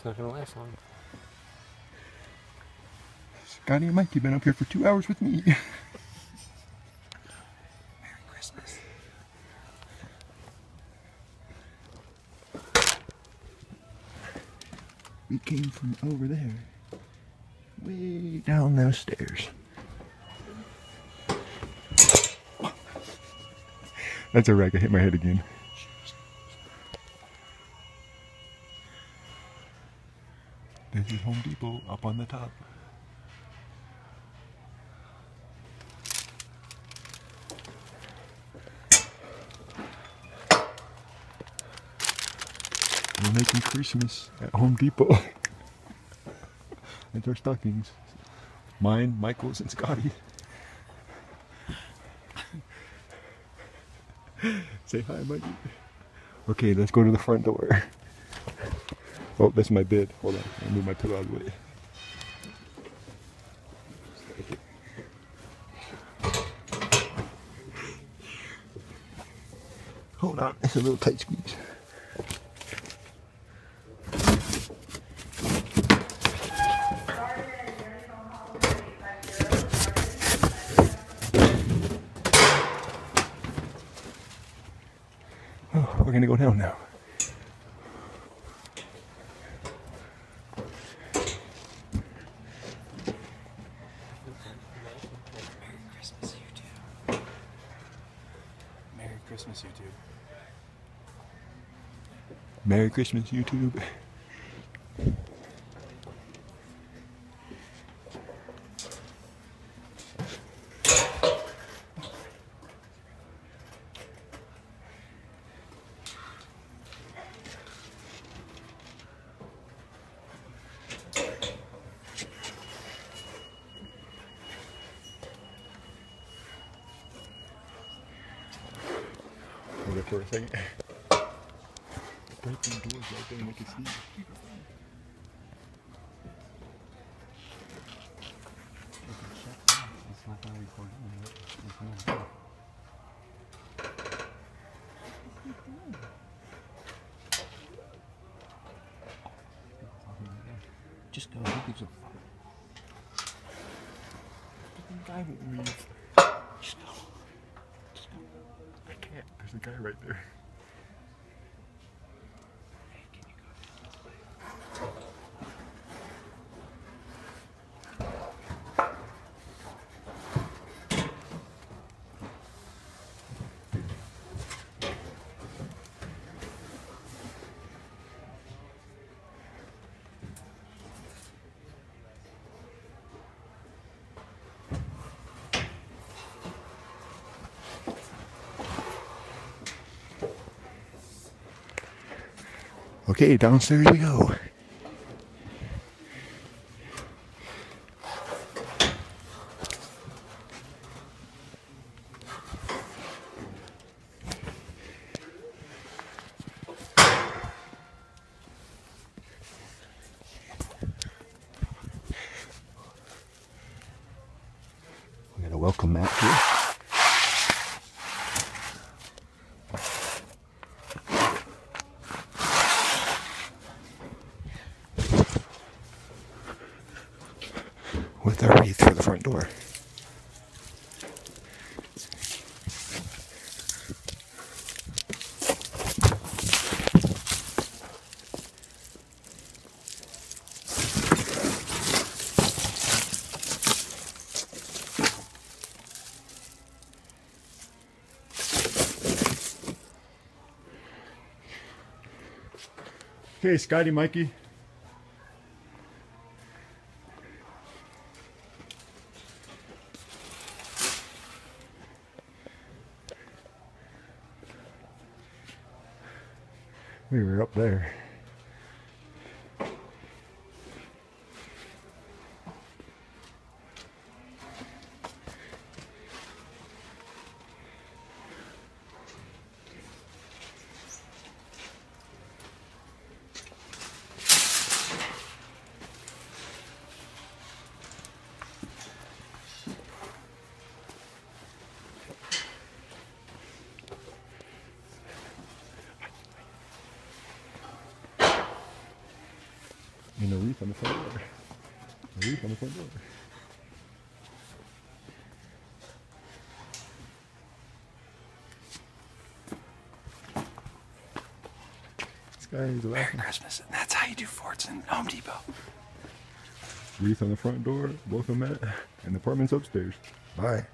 It's not gonna last long. Scotty and Mikey been up here for two hours with me. Merry Christmas. We came from over there. Way down those stairs. That's a wreck. I hit my head again. This is Home Depot up on the top. We're making Christmas at Home Depot. That's our stockings. Mine, Michael's, and Scotty. Say hi, Mikey. Okay, let's go to the front door. Oh, that's my bed. Hold on. I'll move my pillow out of the way. Hold on. It's a little tight squeeze. Oh, we're gonna go down now. Christmas, YouTube. Merry Christmas, YouTube. Merry Christmas, YouTube. Hold it for a second. Break them doors right there and we can see. It's not gonna record it. Just go. Who gives a fuck? The guy won't leave. Just go. Just go. I can't. There's a guy right there. Okay, downstairs we go. We got a welcome mat here. Our wreath for the front door. Okay, Scotty, Mikey. We were up there. And a wreath on the front door. A wreath on the front door. This guy is Merry laughing. Christmas. And that's how you do forts in Home Depot. Wreath on the front door. Welcome at. And the apartment's upstairs. Bye.